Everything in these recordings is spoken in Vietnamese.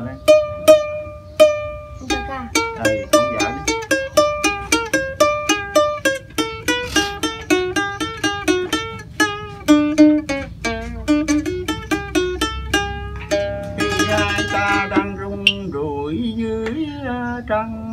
lên đấy. Ừ, không à? giỡn khi ai ta đang rung rủi dưới ờ, trăng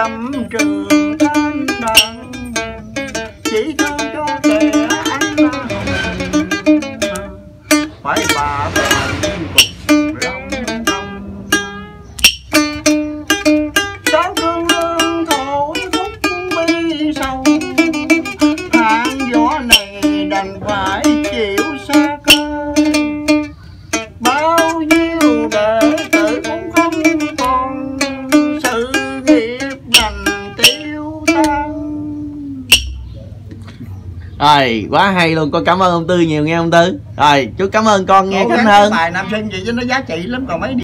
dâm trường thanh đàn chỉ thương cho kẻ anh đành tiêu tan. Rồi quá hay luôn. Con cảm ơn ông tư nhiều nghe ông tư? Rồi chú cảm ơn con nghe Cố khánh hơn. bài nam sinh gì chứ nó giá trị lắm còn mấy